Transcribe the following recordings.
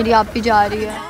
मेरी आप ही जा रही है।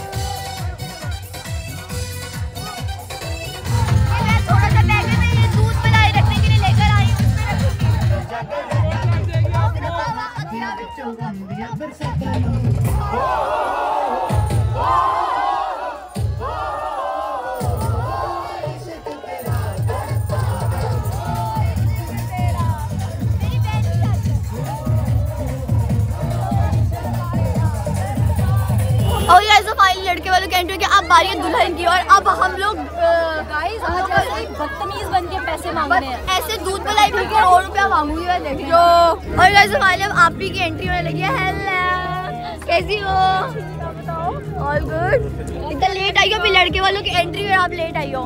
Chovambia versatilo. Oh yeah, so finally लड़के वालों के एंट्री के अब बारी है दुल्हन की और अब हम लोग गाइस ऐसे बदतमीज बन के पैसे मांगने हैं। ऐसे दूध मलाई भी करोड़ रुपया मांगूँगी मैं देख। जो और ऐसे हमारे अब आप ही की एंट्री होने लगी है हेलो कैसी हो? ऑल गुड इतना लेट आई हो अभी लड़के वालों की एंट्री में आप लेट आई हो।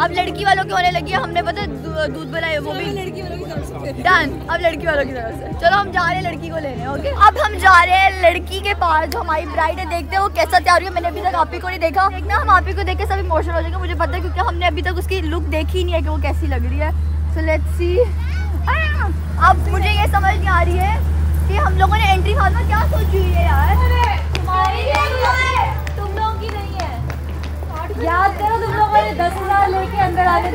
अब लड़की वालों की होने लगी है हमने पता दूध बनाई वो भी। लड़की वालों की डन अब लड़की वालों की तरफ़ से। चलो हम जा रहे हैं लड़की को लेने ओके अब हम जा रहे हैं लड़की के पास जो हमारी ब्राइड है देखते हैं वो कैसा तैयार हुई मैंने अभी तक आप ही को नहीं देखा। देखना हम आप ही को देख के सब इमोशनल हो जाएँगे मुझे पता है क्योंकि हमने अभी तक उसकी लुक देखी ही नहीं है कि वो कैसी लग रही है। सो लेट्स सी अब मुझे ये समझ नहीं आ रही है कि हम लोगों ने एंट्री खाना क्या सोची हुई है यार तुम्हारी नहीं है तुम लोगों की नहीं है याद करो तुम लोगों ने दस हज़ार लेके अंदर हुआ है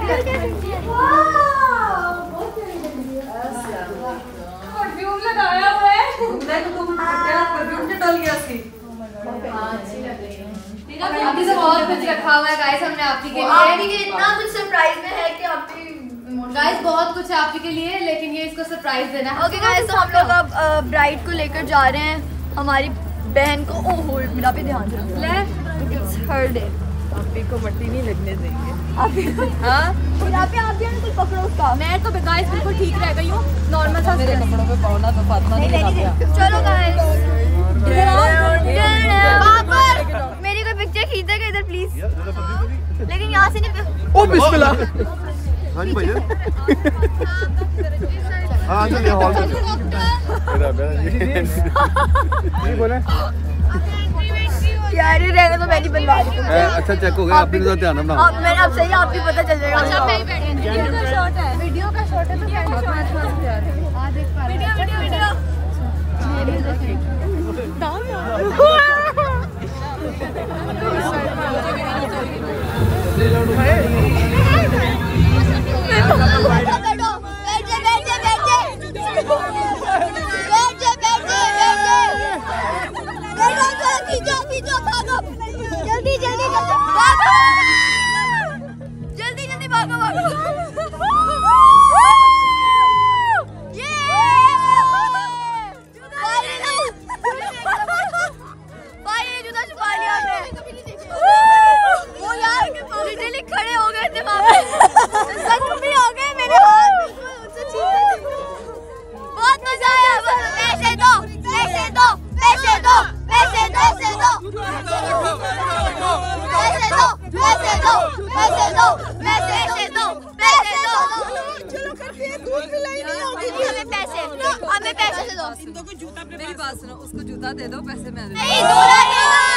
अभी से बहुत कुछ रखा हुआ है गाइस हमने आप ही के लिए के इतना कुछ सरप्राइज़ में है कि आप ही गाइस बहुत कुछ है आप ही के लिए लेकिन ये इसको सरप्राइज़ देना है। ओके गाइस तो हम लोग अब ब्राइड को लेकर जा रहे हैं। हमारी बहन को ओह हो मेरा भी ध्यान से रखो। ले। इट्स हर डे आपी को मट्टी नहीं लगने देंगे। आप हाँ? यहाँ आप भी ना पकड़ो उसका। मैं तो गाइस बिल्कुल ठीक रह गई हूँ। नॉर्मल सा मेरे कपड़ों पे पाना तो फातमा नहीं नहीं नहीं दिखा नहीं। चलो गाइस बाबर मेरी कोई पिक्चर खींचेगा इधर प्लीज़ लेकिन यहाँ से नहीं ओ बिस्मिल्लाह। हाँ जी भैया। हाँ चलिए हॉल में। जी। बोले। यार ये रहने तो मैंने बनवा दी अच्छा चेक हो गया आप भी तो ध्यान रखना। आप मैंने अब सही आप पता चल जाएगा। अच्छा मैं ही बैठी वीडियो का शॉट है। वीडियो का शॉट है तो क्या मत मत यार आ देख पा वीडियो वीडियो वीडियो ले लो भाई। पैसे दो पैसे दो पैसे दो। चलो करते हैं दूध पिलाई नहीं होगी हमें पैसे हमें पैसे दो मेरी बात सुनो उसको जूता दे दो पैसे मैं नहीं।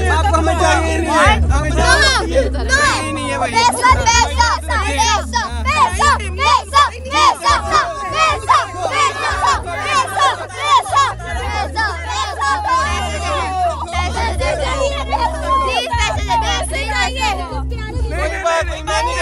चाहिए नहीं है हमें चाहिए नहीं है भाई पैसा पैसा पैसा पैसा पैसा पैसा पैसा पैसा पैसा पैसा पैसा बात नहीं मैं नहीं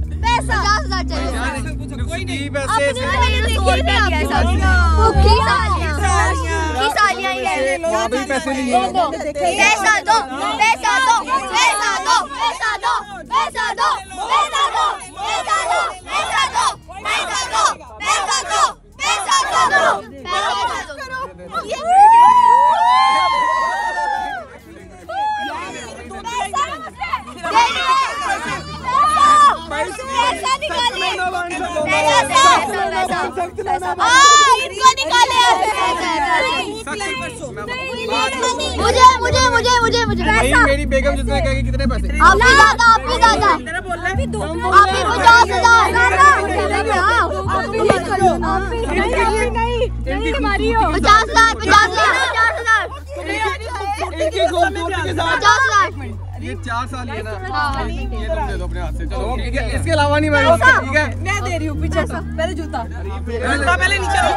पचास हज़ार चाहिए पैसे अपने सौ रुपया दिया सब भूखी सालियाँ भूखी सालियाँ ही है वहाँ पे भी पैसे नहीं है पैसा दो पैसा दो पैसा दो पैसा दो पैसा दो पैसा दो पैसा दो पैसा दो पैसा दो पैसा दो पैसा दो पैसा दो मुझे मुझे मुझे मुझे मुझे मेरी बेगम जिसने कहेगी कितने पैसे आप भी दादा आप भी दादा आप भी पचास हज़ार पचास हज़ार पचास हज़ार पचास हज़ार ये चार साल ही है ना। ये तुम दे दो अपने हाथ से। चलो ठीक है इसके अलावा नहीं मैं ठीक है। मैं दे रही हूँ पीछे से। पहले जूता। जूता पहले नीचे रहो।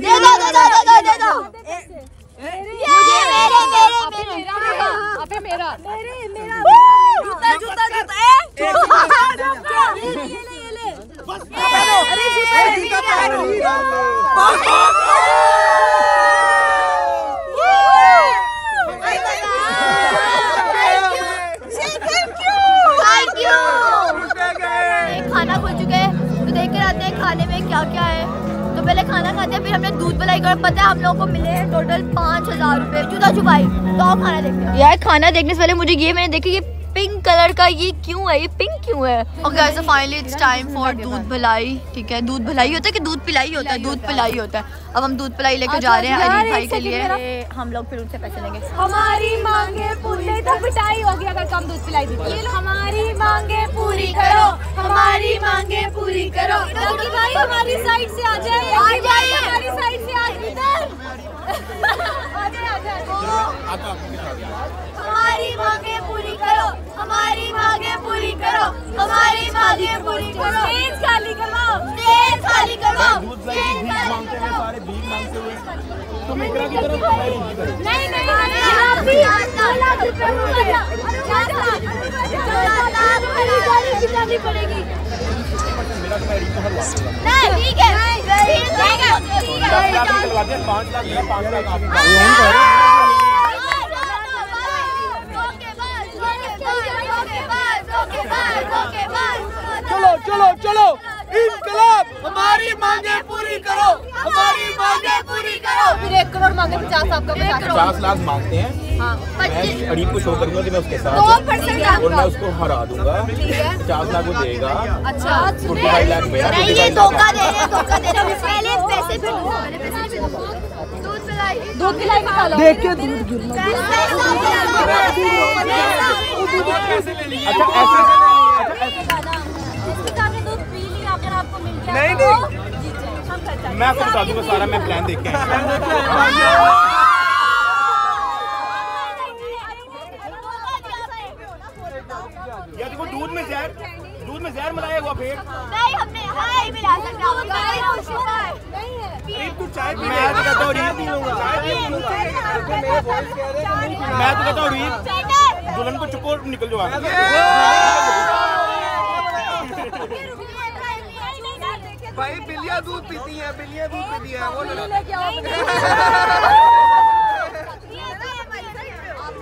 दे दो दे दो दे दो। देखने से पहले मुझे ये मैंने देखा ये पिंक कलर का ये क्यों है? ये पिंक क्यों है? Okay so finally it's time for दूध भलाई ठीक है? दूध भलाई होता है कि दूध पिलाई होता है? दूध पिलाई होता है। अब हम दूध पिलाई लेके जा रहे हैं अरीफ भाई के लिए। हम लोग फिर उनसे पैसे लेंगे। हमारी मांगे पूरी तो पिटाई होगी अगर कम दूध पिलाई दी। हमारी मांगे पूरी करो। हमारी मांगे पूरी करो। लकी भाई हमारी साइड से आ जाए। आ जाए। हमारी साइड से आ इधर। आ जाए आ जाए। हमारी मांगे पूरी करो हमारी मांगे पूरी करो हमारी मांगे पूरी करो स्टेज खाली करवाओ स्टेज खाली करवाओ स्टेज खाली करवाओ नहीं नहीं नहीं भी लाख रुपए मिलेगा पचास लाख पचास लाख मेरी गाड़ी जितानी पड़ेगी नहीं ठीक है ठीक है ठीक है पाँच लाख है पाँच लाख चलो चलो चलो। इनकलाब हमारी मांगे पूरी करो। हमारी मांगे पूरी करो। फिर एक करोड़ मांगे पचास आपका पचास। लाख मांगते हैं। मैं अरीब को शो करूँगा कि मैं उसके साथ हूँ। और मैं उसको हरा दूँगा। पचास लाख वो देगा। अच्छा। फोर्टी फाइव लाख मेरा नहीं ये धोखा दे रहे हैं, धोखा दे। रहे पहले पैसे फिर दो, पहले पैसे फिर दो। दूध पिलाई। निकालो। देख के दूध गिरना। अच्छा ऐसे नहीं, तो नहीं। मैं आपको बता दूँगा सारा मैं प्लान देख के या देखो दूध में जहर दूध में जहर मिलाया हुआ फिर नहीं हमने हाँ मिला सकता हूँ। नहीं है। तू चाय पी मैं तो कहता हूँ अरीब चाय पी मैं तो कहता हूँ अरीब दुल्हन को चुप निकल जाओ आगे। भाई बिल्लियाँ दूध पीती हैं बिल्लियाँ दूध पीती हैं वो।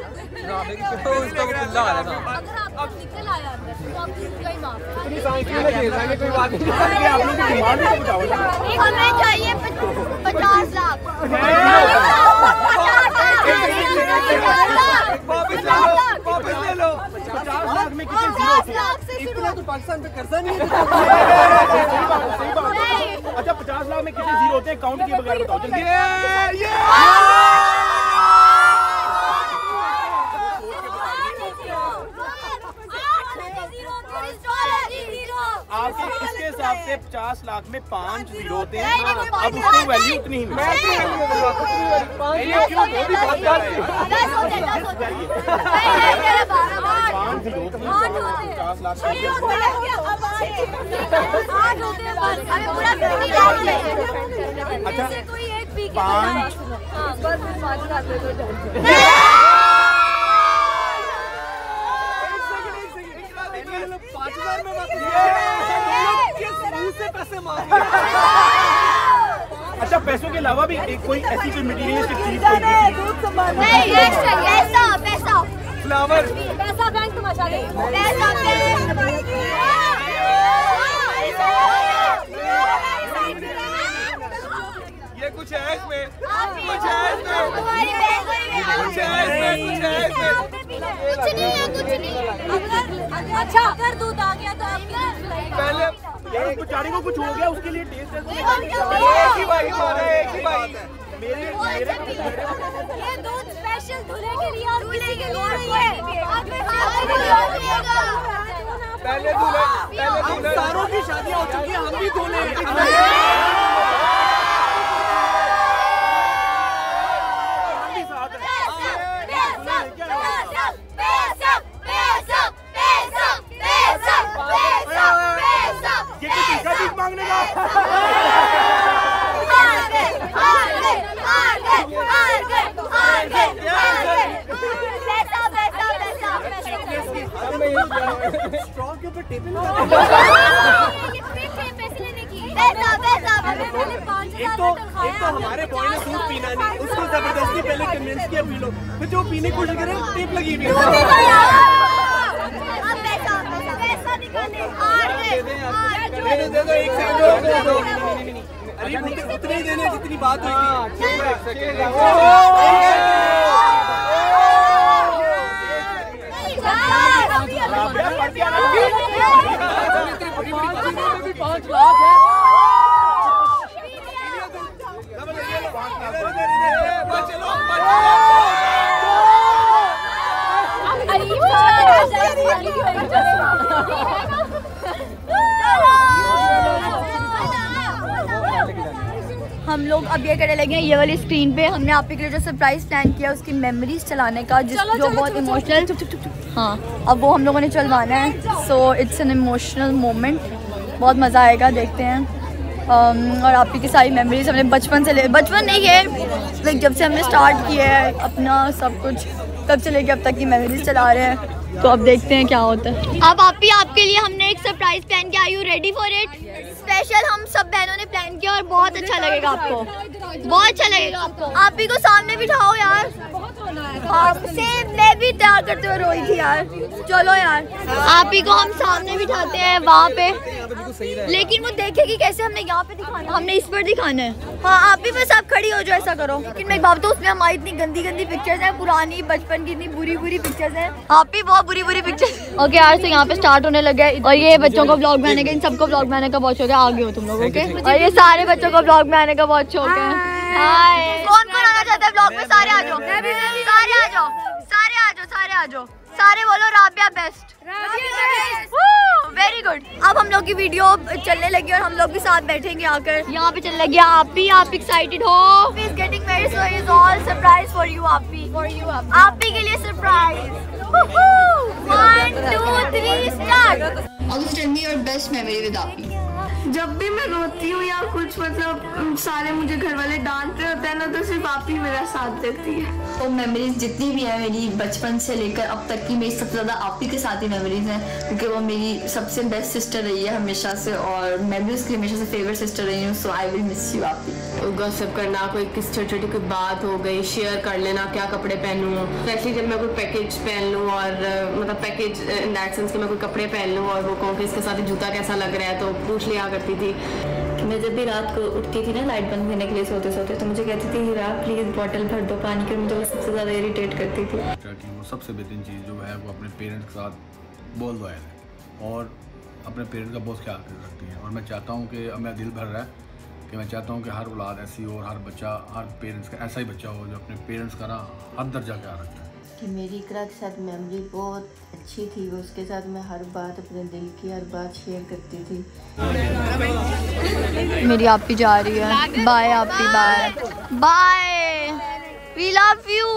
उसका वो आ रहा था अगर निकल आया अंदर तो आप का ही माफ़ इतनी साइकिल में खेल रहा है कोई बात नहीं ये आप लोग की डिमांड तो बताओ हमें चाहिए पच- पचास लाख वापस ले लो वापस ले लो पचास लाख में कितने ज़ीरो इतना तो पाकिस्तान पे कर्जा नहीं है। सही बात है, सही बात है। अच्छा पचास लाख में कितने ज़ीरो होते हैं? काउंट किए बगैर बताओ जल्दी ये ये आपके इसके हिसाब से पचास लाख में पाँच ज़ीरो होते हैं अब उसकी वैल्यू उतनी ही मैं मिलती है तो नहीं बोल रहा पाँच लाख क्यों वो भी बहुत ज़्यादा है पाँच ज़ीरो होती हैं पचास लाख की अच्छा कोई एक पी के पाँच हाँ पाँच लाख ले लो जाओ। पाँच हज़ार में बात ये से पैसे मांग अच्छा पैसों के अलावा भी एक कोई ऐसी कोई मटीरियलिस्टिक चीज़ फ्लावर पैसा बैंक तमाशा ये कुछ है इसमें। कुछ है इसमें। कुछ है इसमें कुछ है इसमें। अगर अच्छा अगर दूध आ गया तो पहले यार बेचारी को कुछ हो गया उसके लिए टेस्ट एक ही भाई मारे एक ही भाई। मेरे मेरे ये दूध स्पेशल दूल्हे के लिए और किसी के लिए नहीं पहले दूल्हे पहले दूल्हे। सारों की शादियाँ हो चुकी है हम भी दूल्हे हम भी साथ हैं ये तो तीसरा चीज़ मांगने का। स्ट्रॉ के ऊपर टेबल एक तो एक तो हमारे बॉय ने दूध पीना नहीं उसको ज़बरदस्ती पहले कन्विंस किया पी लो। फिर जो पीने की कोशिश करे टेप लगी हुई है दे दो दे दो एक सेकंड और दे दो अरे उतने उतने ही देने जितनी बात हुई थी। लोग अब ये करने लगे हैं ये वाली स्क्रीन पे हमने आप के लिए जो सरप्राइज़ प्लान किया उसकी मेमोरीज चलाने का जिस जो बहुत इमोशनल हाँ अब वो हम लोगों ने चलवाना है। So it's an emotional moment बहुत मज़ा आएगा देखते हैं। Um, और आप ही की सारी मेमोरीज हमने बचपन से ले बचपन नहीं है। लाइक जब से हमने स्टार्ट किया है अपना सब कुछ तब से लेके अब तक की मेमोरीज चला रहे हैं। तो अब देखते हैं क्या होता है। अब आप ही आपके लिए हमने एक सरप्राइज़ प्लान किया। I you ready for it special हम सब बहनों ने प्लान किया और बहुत अच्छा लगेगा आपको। बहुत अच्छा लगेगा आपको। आप ही को सामने बिठाओ यार। आपसे मैं भी तैयार करते हुए रोई थी यार। चलो यार। आप ही को हम सामने बिठाते हैं वहाँ पे। लेकिन वो देखेगी कैसे हमने यहाँ पे दिखाना है। हमने इस पर दिखाना है। हाँ आप भी बस आप खड़ी हो जाओ ऐसा करो। लेकिन मैं एक बात तो उसमें हमारी इतनी गंदी गंदी पिक्चर्स हैं पुरानी बचपन की इतनी बुरी बुरी पिक्चर्स हैं। आप भी बहुत बुरी बुरी पिक्चर्स ओके यार से यहाँ पे स्टार्ट होने लगे और ये बच्चों को ब्लॉग में आने का इन सबको ब्लॉग में आने का बहुत शौक है। आगे हो तुम लोग ओके और ये सारे बच्चों को ब्लॉग में आने का बहुत शौक है। कौन कौन आना चाहता है ब्लॉग में? सारे आ जाओ। सारे आ जाओ। सारे आ जाओ। सारे आ जाओ सारे बोलो राबिया बेस्ट वेरी गुड अब हम लोग की वीडियो चलने लगी और हम लोग भी साथ बैठेंगे आकर। यहाँ पे चलने लगी। आप भी आप एक्साइटेड हो? Is getting married so is all surprise for you आप भी फॉर यू आप भी के लिए surprise one two three start August, tell me your best memory with Api. जब भी मैं रोती हूँ या कुछ मतलब सारे मुझे घर वाले डांट रहे होते हैं ना तो सिर्फ़ आप ही मेरा साथ देती है। तो मेमोरीज जितनी भी है मेरी बचपन से लेकर अब तक की, मेरी सबसे ज़्यादा आप ही के साथ ही मेमोरीज हैं, क्योंकि वो मेरी सबसे बेस्ट सिस्टर रही है हमेशा से, और मैं भी उसकी हमेशा से फेवरेट सिस्टर रही हूँ so I will miss you आप ही। गॉसिप करना कोई किस छोटी छोटी कोई बात हो गई शेयर कर लेना क्या कपड़े पहनूं। स्पेशली जब मैं कोई पैकेज पहन लूँ और मतलब पैकेज इन दैट सेंस कि मैं कोई कपड़े पहन लूँ और वो कहूँ कि इसके साथ जूता कैसा लग रहा है तो पूछ लिया करती थी। मैं जब भी रात को उठती थी ना लाइट बंद करने के लिए सोते सोते तो मुझे कहती थी हीरा प्लीज़ बॉटल भर दो पानी की मुझे वो सबसे ज़्यादा इरिटेट करती थी। वो सबसे बेहतरीन चीज़ जो है वो अपने पेरेंट्स के साथ बोल दो है। और अपने पेरेंट्स का बहुत ख्याल सकती है। और मैं चाहता हूँ कि अब मेरा दिल भर रहा है कि मैं चाहता हूँ कि हर औलाद ऐसी हो और हर बच्चा हर पेरेंट्स का ऐसा ही बच्चा हो जो अपने पेरेंट्स का ना हर दर्जा क्या रखता है। कि मेरी इकरा के साथ मेमोरी बहुत अच्छी थी वो उसके साथ मैं हर बात अपने दिल की हर बात शेयर करती थी। मेरी आप ही जा रही है। बाय आप ही bye bye we love you